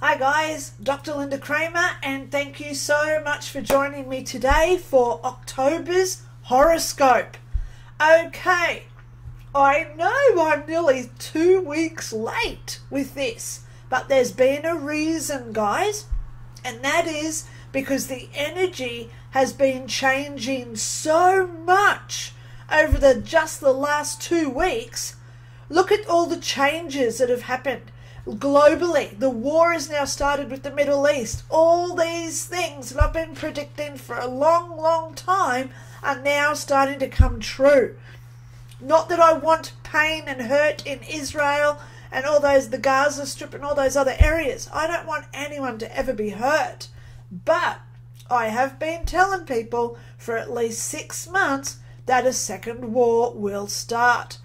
Hi guys, Dr. Lynda Cramer, and thank you so much for joining me today for October's horoscope. Okay, I know I'm nearly two weeks late with this, but there's been a reason, guys, and that is because the energy has been changing so much over the just the last two weeks. Look at all the changes that have happened globally. The war has now started with the Middle East. All these things that I've been predicting for a long, long time are now starting to come true. Not that I want pain and hurt in Israel and all those, the Gaza Strip and all those other areas. I don't want anyone to ever be hurt. But I have been telling people for at least six months that a second war will start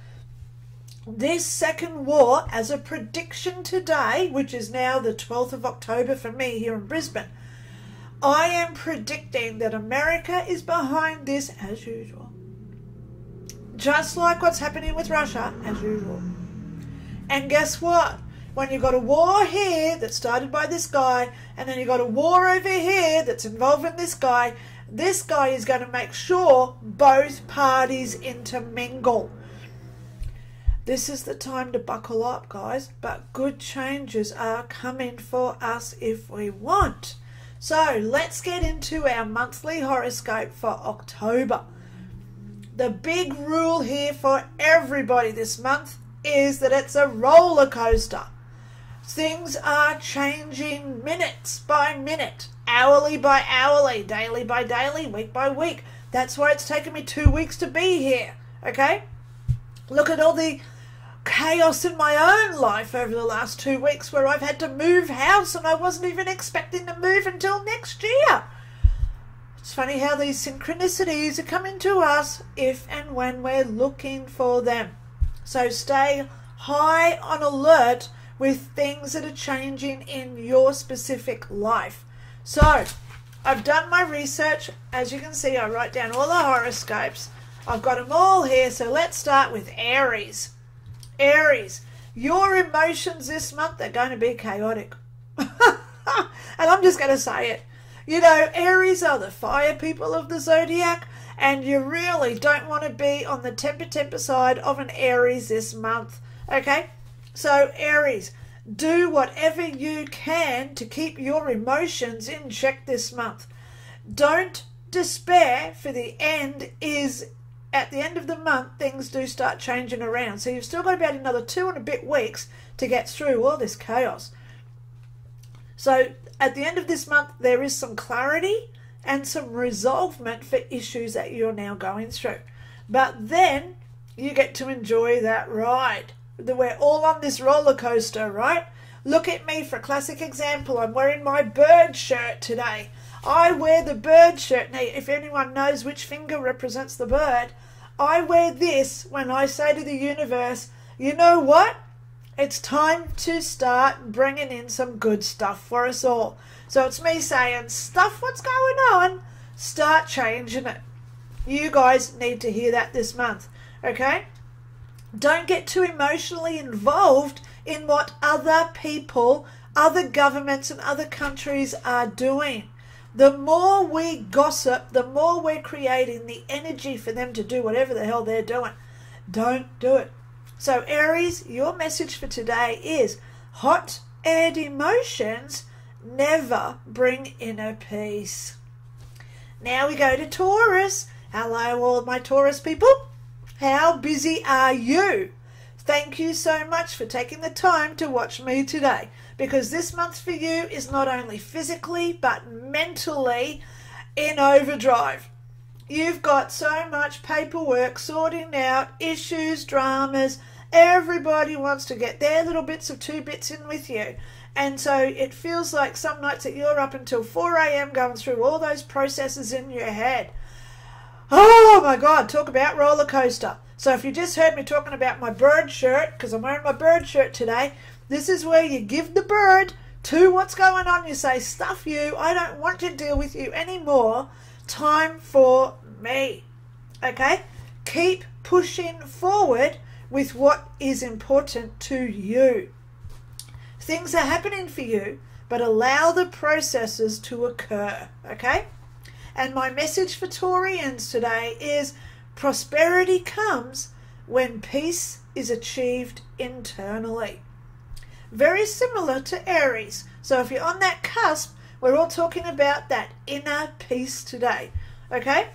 this second war, as a prediction today, which is now the 12th of October for me here in Brisbane, I am predicting that America is behind this as usual. Just like what's happening with Russia, as usual. And guess what? When you've got a war here that started by this guy, and then you've got a war over here that's involving this guy, this guy is going to make sure both parties intermingle this is the time to buckle up, guys, but good changes are coming for us if we want. So let's get into our monthly horoscope for October. The big rule here for everybody this month is that it's a roller coaster. Things are changing minutes by minute, hourly by hourly, daily by daily, week by week. That's why it's taken me two weeks to be here. Okay? Look at all the chaos in my own life over the last two weeks where I've had to move house and I wasn't even expecting to move until next year. It's funny how these synchronicities are coming to us if and when we're looking for them. So stay high on alert with things that are changing in your specific life. So, I've done my research. As you can see, I write down all the horoscopes. I've got them all here. So, let's start with Aries. Aries, your emotions this month are going to be chaotic. and I'm just going to say it. You know, Aries are the fire people of the zodiac, and you really don't want to be on the temper temper side of an Aries this month. Okay? So, Aries, do whatever you can to keep your emotions in check this month. Don't despair, for the end is at the end of the month, things do start changing around. So you've still got about another two and a bit weeks to get through all this chaos. So at the end of this month, there is some clarity and some resolvement for issues that you're now going through. But then you get to enjoy that ride. We're all on this roller coaster, right? Look at me for a classic example. I'm wearing my bird shirt today. I wear the bird shirt. Now, if anyone knows which finger represents the bird, I wear this when I say to the universe, you know what? It's time to start bringing in some good stuff for us all. So it's me saying, stuff what's going on, start changing it. You guys need to hear that this month, okay? Don't get too emotionally involved in what other people, other governments, and other countries are doing. The more we gossip, the more we're creating the energy for them to do whatever the hell they're doing. Don't do it. So, Aries, your message for today is hot aired emotions never bring inner peace. Now we go to Taurus. Hello, all my Taurus people. How busy are you? Thank you so much for taking the time to watch me today because this month for you is not only physically but mentally in overdrive. You've got so much paperwork sorting out, issues, dramas. Everybody wants to get their little bits of two bits in with you. And so it feels like some nights that you're up until 4 a.m. going through all those processes in your head. Oh my God, talk about roller coaster. So if you just heard me talking about my bird shirt, because I'm wearing my bird shirt today, this is where you give the bird to what's going on. You say, Stuff you, I don't want to deal with you anymore. Time for me. Okay? Keep pushing forward with what is important to you. Things are happening for you, but allow the processes to occur. Okay? And my message for Taurians today is prosperity comes when peace is achieved internally. Very similar to Aries. So if you're on that cusp, we're all talking about that inner peace today. Okay?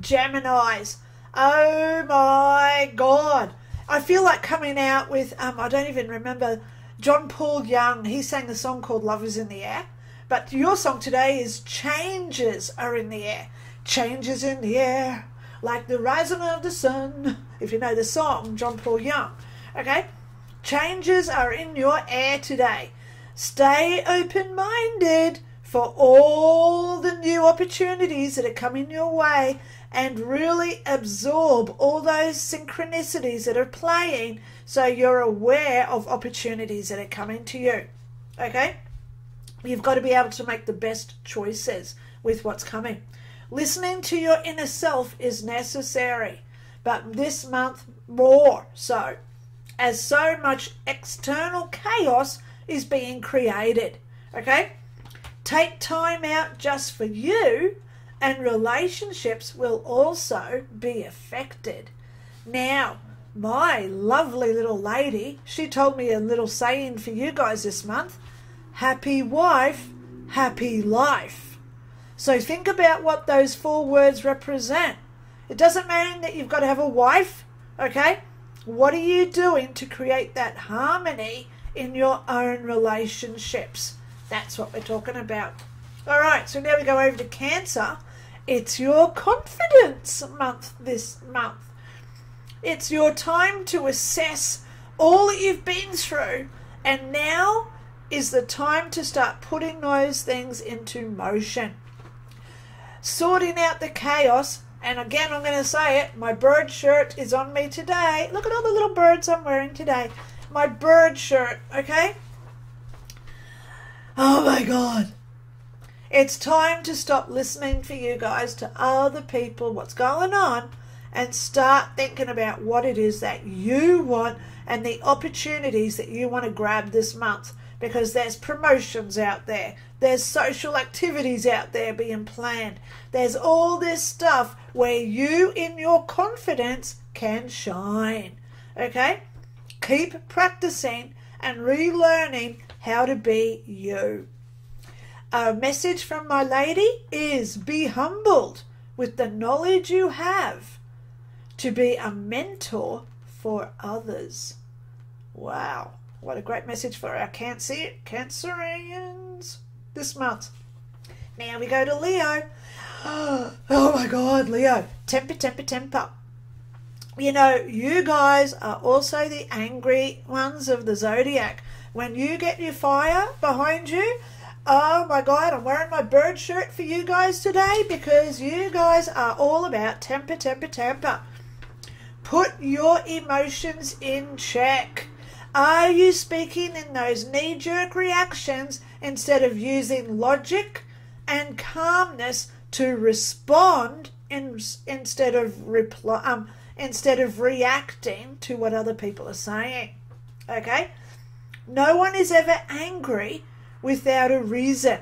Geminis. Oh my God. I feel like coming out with, um, I don't even remember, John Paul Young. He sang a song called Love is in the Air. But your song today is Changes are in the Air. Changes in the air, like the rising of the sun. If you know the song, John Paul Young. Okay? Changes are in your air today. Stay open minded for all the new opportunities that are coming your way and really absorb all those synchronicities that are playing so you're aware of opportunities that are coming to you. Okay? You've got to be able to make the best choices with what's coming. Listening to your inner self is necessary, but this month more so, as so much external chaos is being created. Okay? Take time out just for you, and relationships will also be affected. Now, my lovely little lady, she told me a little saying for you guys this month happy wife, happy life. So think about what those four words represent. It doesn't mean that you've got to have a wife, okay? What are you doing to create that harmony in your own relationships? That's what we're talking about. All right, so now we go over to Cancer. It's your confidence month this month. It's your time to assess all that you've been through, and now is the time to start putting those things into motion. Sorting out the chaos, and again, I'm going to say it my bird shirt is on me today. Look at all the little birds I'm wearing today. My bird shirt, okay? Oh my God. It's time to stop listening for you guys to other people, what's going on, and start thinking about what it is that you want and the opportunities that you want to grab this month because there's promotions out there, there's social activities out there being planned, there's all this stuff where you, in your confidence, can shine. Okay? Keep practicing and relearning how to be you. A message from my lady is be humbled with the knowledge you have to be a mentor for others. Wow. What a great message for our cancer Cancerians this month. Now we go to Leo. Oh my God, Leo. Temper, temper, temper. You know, you guys are also the angry ones of the zodiac. When you get your fire behind you, oh my God, I'm wearing my bird shirt for you guys today because you guys are all about temper, temper, temper. Put your emotions in check. Are you speaking in those knee jerk reactions instead of using logic and calmness to respond in, instead of reply, um, instead of reacting to what other people are saying? Okay? No one is ever angry without a reason.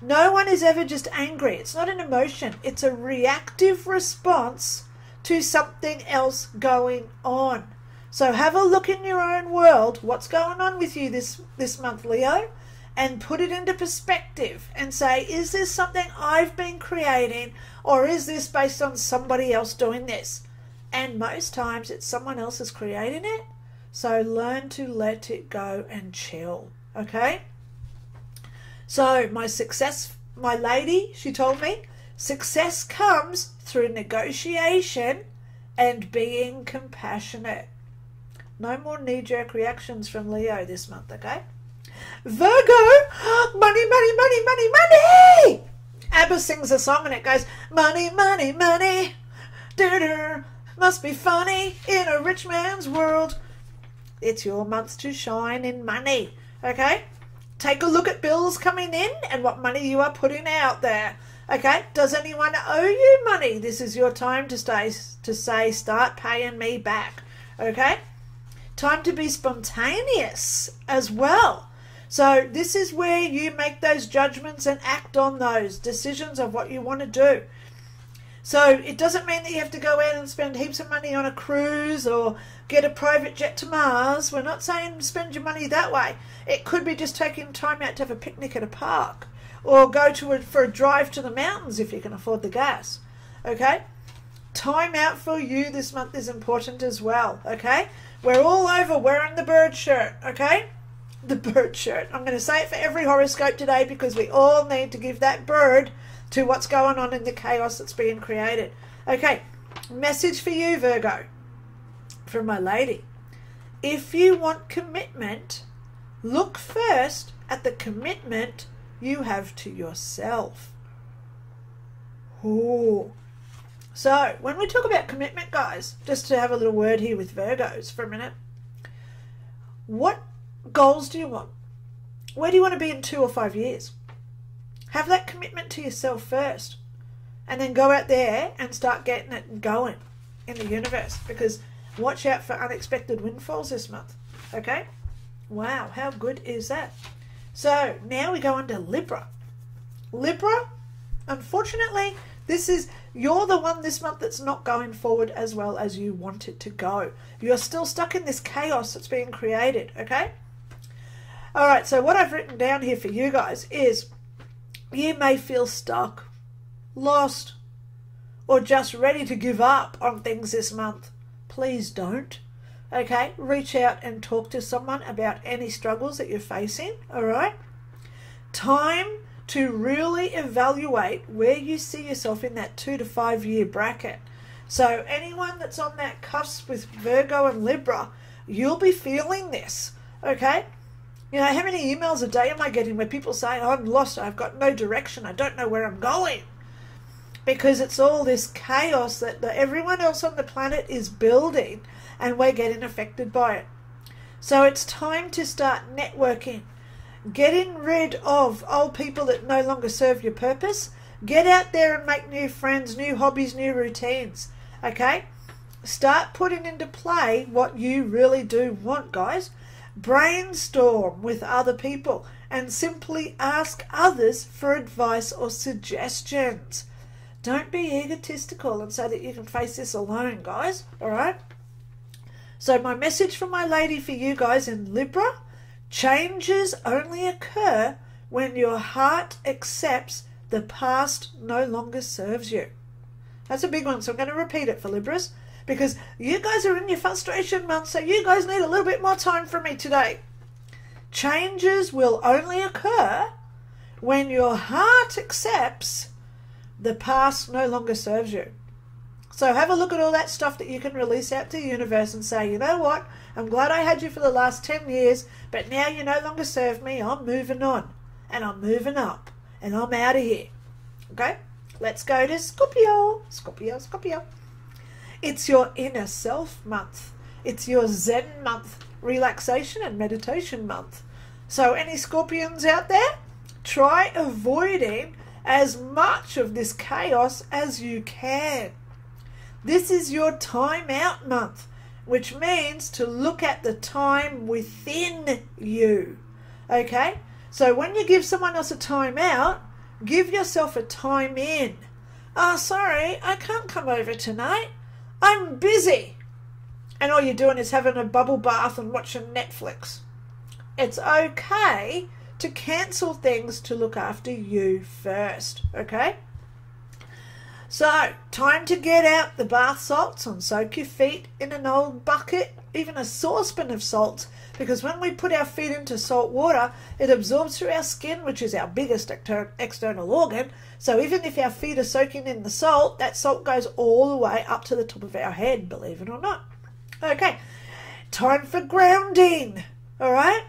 No one is ever just angry. It's not an emotion, it's a reactive response to something else going on. So have a look in your own world, what's going on with you this, this month, Leo, and put it into perspective and say, is this something I've been creating or is this based on somebody else doing this? And most times it's someone else is creating it. So learn to let it go and chill. Okay? So my success, my lady, she told me, success comes through negotiation and being compassionate. No more knee jerk reactions from Leo this month, okay? Virgo, money, money, money, money, money. ABBA sings a song and it goes, money, money, money. Doo-doo. Must be funny in a rich man's world. It's your month to shine in money, okay? Take a look at bills coming in and what money you are putting out there. Okay, does anyone owe you money? This is your time to stay to say start paying me back. Okay? Time to be spontaneous as well. So, this is where you make those judgments and act on those decisions of what you want to do. So, it doesn't mean that you have to go out and spend heaps of money on a cruise or get a private jet to Mars. We're not saying spend your money that way. It could be just taking time out to have a picnic at a park or go to a, for a drive to the mountains if you can afford the gas. Okay? Time out for you this month is important as well. Okay? We're all over wearing the bird shirt. Okay? the bird shirt. I'm going to say it for every horoscope today because we all need to give that bird to what's going on in the chaos that's being created. Okay, message for you, Virgo, from my lady. If you want commitment, look first at the commitment you have to yourself. Ooh. So, when we talk about commitment, guys, just to have a little word here with Virgos for a minute, what goals do you want? Where do you want to be in two or five years? Have that commitment to yourself first. And then go out there and start getting it going in the universe. Because watch out for unexpected windfalls this month. Okay? Wow, how good is that? So now we go on to Libra. Libra, unfortunately, this is you're the one this month that's not going forward as well as you want it to go. You're still stuck in this chaos that's being created, okay? All right, so what I've written down here for you guys is you may feel stuck, lost, or just ready to give up on things this month. Please don't. Okay, reach out and talk to someone about any struggles that you're facing. All right, time to really evaluate where you see yourself in that two to five year bracket. So, anyone that's on that cusp with Virgo and Libra, you'll be feeling this. Okay, you know, how many emails a day am I getting where people say, I'm lost, I've got no direction, I don't know where I'm going? Because it's all this chaos that, that everyone else on the planet is building and we're getting affected by it. So it's time to start networking, getting rid of old people that no longer serve your purpose. Get out there and make new friends, new hobbies, new routines. Okay? Start putting into play what you really do want, guys. Brainstorm with other people and simply ask others for advice or suggestions. Don't be egotistical and say that you can face this alone, guys. All right? So, my message from my lady for you guys in Libra changes only occur when your heart accepts the past no longer serves you. That's a big one, so I'm going to repeat it for Libras because you guys are in your frustration month, so you guys need a little bit more time from me today. Changes will only occur when your heart accepts the past no longer serves you. So have a look at all that stuff that you can release out to the universe and say, you know what? I'm glad I had you for the last 10 years, but now you no longer serve me. I'm moving on and I'm moving up and I'm out of here. Okay? Let's go to Scorpio. Scorpio, Scorpio. It's your inner self month. It's your Zen month, relaxation and meditation month. So, any scorpions out there, try avoiding as much of this chaos as you can. This is your time out month, which means to look at the time within you. Okay? So, when you give someone else a time out, give yourself a time in. Oh, sorry, I can't come over tonight. I'm busy. And all you're doing is having a bubble bath and watching Netflix. It's okay to cancel things to look after you first, okay? So, time to get out the bath salts and soak your feet in an old bucket, even a saucepan of salts, because when we put our feet into salt water, it absorbs through our skin, which is our biggest external organ, so even if our feet are soaking in the salt, that salt goes all the way up to the top of our head, believe it or not. Okay, time for grounding. All right,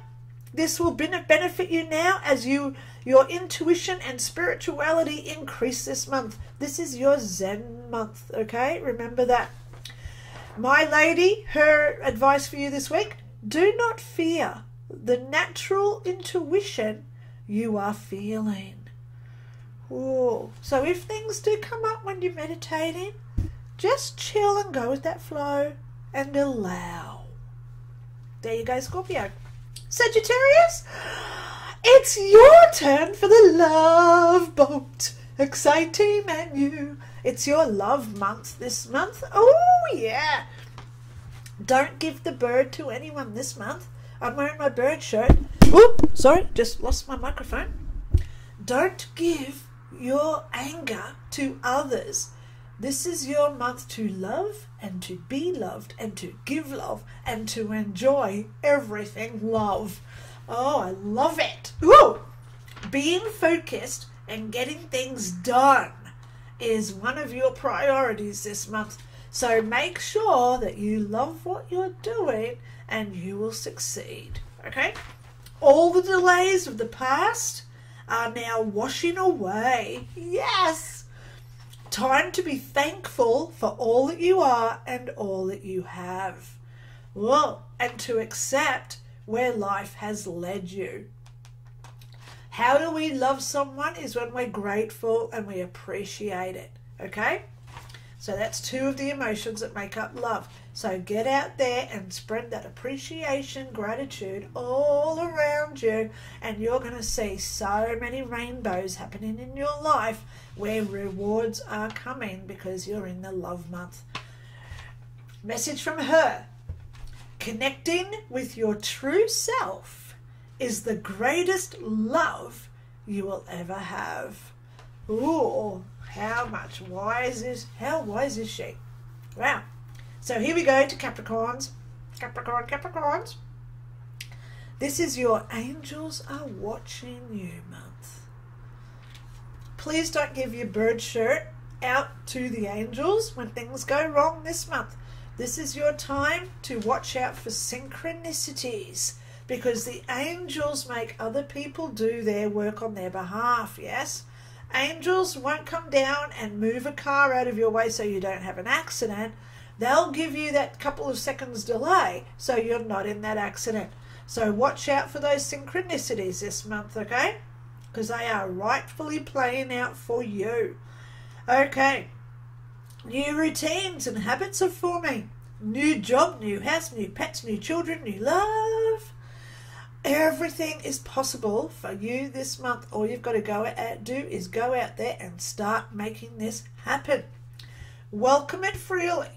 this will benefit you now as you your intuition and spirituality increase this month. This is your Zen month. Okay, remember that. My lady, her advice for you this week: do not fear the natural intuition you are feeling. Ooh. So if things do come up when you're meditating, just chill and go with that flow and allow. There you go, Scorpio. Sagittarius, It's your turn for the love boat. Exciting menu. It's your love month this month. Oh, yeah. Don't give the bird to anyone this month. I'm wearing my bird shirt. Oop, sorry, just lost my microphone. Don't give your anger to others. This is your month to love and to be loved and to give love and to enjoy everything love. Oh, I love it. Ooh! Being focused and getting things done is one of your priorities this month. So make sure that you love what you're doing and you will succeed. Okay? All the delays of the past are now washing away. Yes! Time to be thankful for all that you are and all that you have. Well, and to accept where life has led you. How do we love someone is when we're grateful and we appreciate it. Okay? So that's two of the emotions that make up love. So get out there and spread that appreciation, gratitude all around you, and you're going to see so many rainbows happening in your life where rewards are coming because you're in the love month. Message from her Connecting with your true self is the greatest love you will ever have. Ooh, how much wise is how wise is she? Wow. So here we go to Capricorns. Capricorn, Capricorns. This is your angels are watching you month. Please don't give your bird shirt out to the angels when things go wrong this month. This is your time to watch out for synchronicities because the angels make other people do their work on their behalf, yes? Angels won't come down and move a car out of your way so you don't have an accident. They'll give you that couple of seconds delay so you're not in that accident. So watch out for those synchronicities this month, okay? Because they are rightfully playing out for you. Okay. New routines and habits are forming. New job, new house, new pets, new children, new love. Everything is possible for you this month. All you've got to go out do is go out there and start making this happen. Welcome it freely.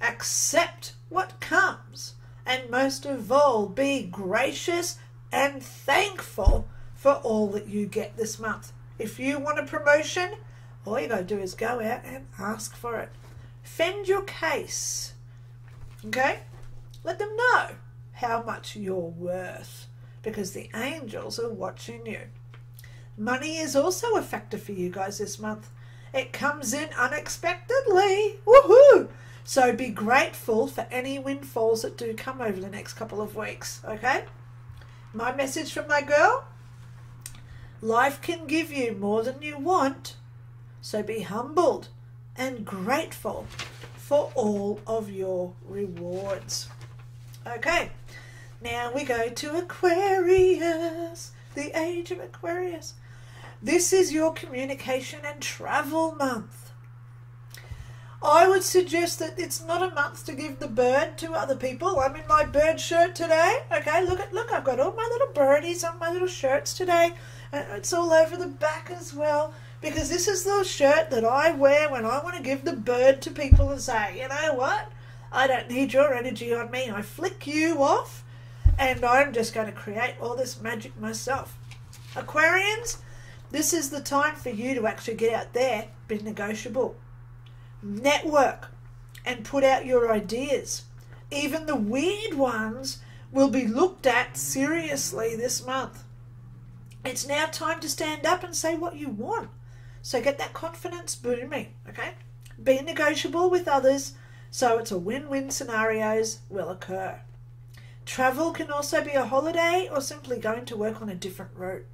Accept what comes. And most of all, be gracious and thankful for all that you get this month. If you want a promotion, all you got to do is go out and ask for it. Fend your case. Okay? Let them know how much you're worth because the angels are watching you. Money is also a factor for you guys this month. It comes in unexpectedly. Woohoo! So be grateful for any windfalls that do come over the next couple of weeks, okay? My message from my girl life can give you more than you want, so be humbled and grateful for all of your rewards. Okay, now we go to Aquarius, the age of Aquarius. This is your communication and travel month. I would suggest that it's not a month to give the bird to other people. I'm in my bird shirt today. Okay, look at look, I've got all my little birdies on my little shirts today. And it's all over the back as well. Because this is the shirt that I wear when I want to give the bird to people and say, you know what? I don't need your energy on me. I flick you off and I'm just going to create all this magic myself. Aquarians, this is the time for you to actually get out there, be negotiable, network, and put out your ideas. Even the weird ones will be looked at seriously this month. It's now time to stand up and say what you want. So get that confidence booming, okay? Be negotiable with others so it's a win-win scenarios will occur. Travel can also be a holiday or simply going to work on a different route.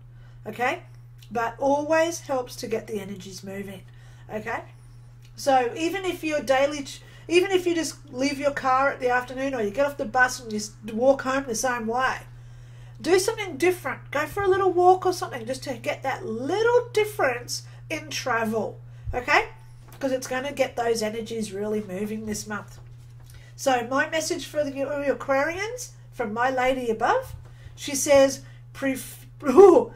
Okay? But always helps to get the energies moving. Okay? So even if your daily, even if you just leave your car at the afternoon or you get off the bus and you walk home the same way, do something different. Go for a little walk or something just to get that little difference in travel. Okay? Because it's going to get those energies really moving this month. So my message for the Aquarians from my lady above. She says, Ooh,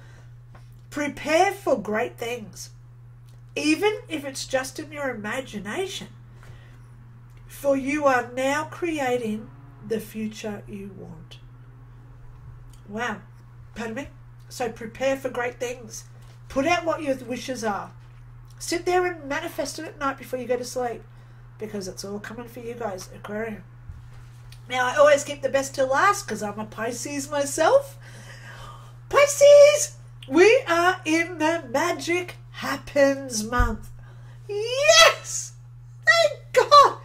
prepare for great things, even if it's just in your imagination. For you are now creating the future you want. Wow. Pardon me? So prepare for great things. Put out what your wishes are. Sit there and manifest it at night before you go to sleep because it's all coming for you guys, Aquarium. Now, I always keep the best till last because I'm a Pisces myself. Pisces! We are in the Magic Happens month. Yes! Thank God!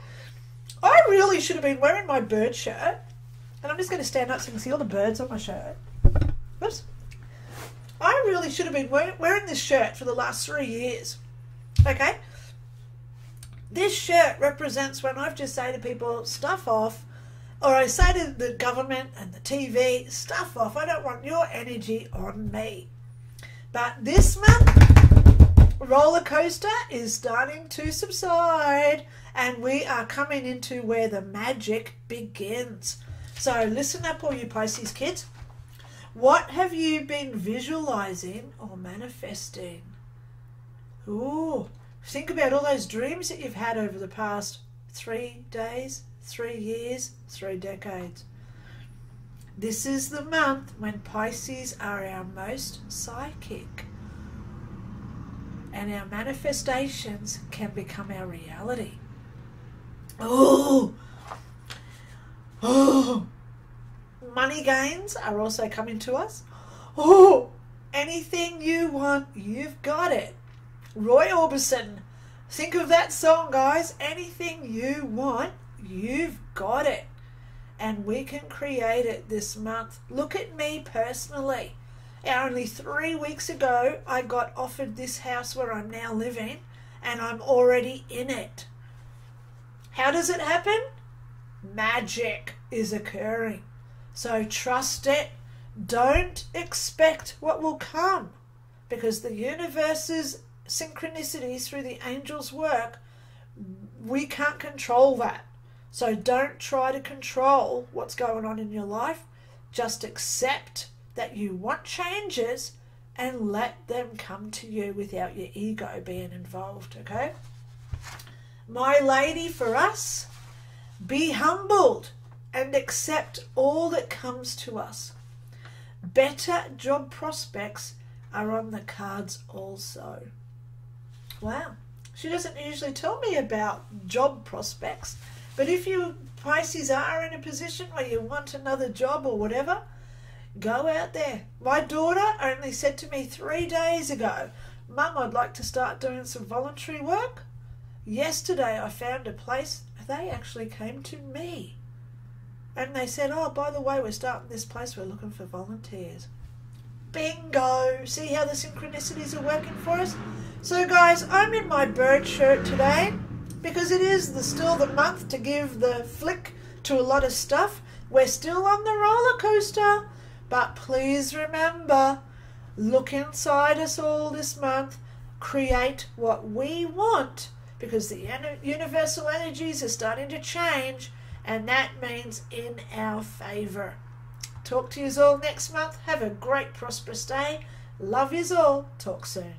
I really should have been wearing my bird shirt. And I'm just going to stand up so you can see all the birds on my shirt. Oops. I really should have been wearing this shirt for the last three years. Okay? This shirt represents when I've just say to people, stuff off, or I say to the government and the TV, stuff off. I don't want your energy on me. But this month, roller coaster is starting to subside, and we are coming into where the magic begins. So listen up, all you Pisces kids. What have you been visualizing or manifesting? Ooh, think about all those dreams that you've had over the past three days, three years, three decades. This is the month when Pisces are our most psychic. And our manifestations can become our reality. Oh, oh, money gains are also coming to us. Oh, anything you want, you've got it. Roy Orbison, think of that song, guys. Anything you want, you've got it. And we can create it this month. Look at me personally. Only three weeks ago, I got offered this house where I'm now living, and I'm already in it. How does it happen? Magic is occurring. So trust it. Don't expect what will come because the universe's synchronicities through the angels' work, we can't control that. So don't try to control what's going on in your life. Just accept that you want changes and let them come to you without your ego being involved, okay? My lady, for us, be humbled and accept all that comes to us. Better job prospects are on the cards also. Wow. She doesn't usually tell me about job prospects, but if you Pisces are in a position where you want another job or whatever, go out there. My daughter only said to me three days ago, Mum, I'd like to start doing some voluntary work. Yesterday I found a place, they actually came to me. And they said, Oh, by the way, we're starting this place, we're looking for volunteers. Bingo! See how the synchronicities are working for us? So, guys, I'm in my bird shirt today because it is the, still the month to give the flick to a lot of stuff. We're still on the roller coaster, but please remember look inside us all this month, create what we want because the universal energies are starting to change, and that means in our favour. Talk to you all next month. Have a great, prosperous day. Love you all. Talk soon.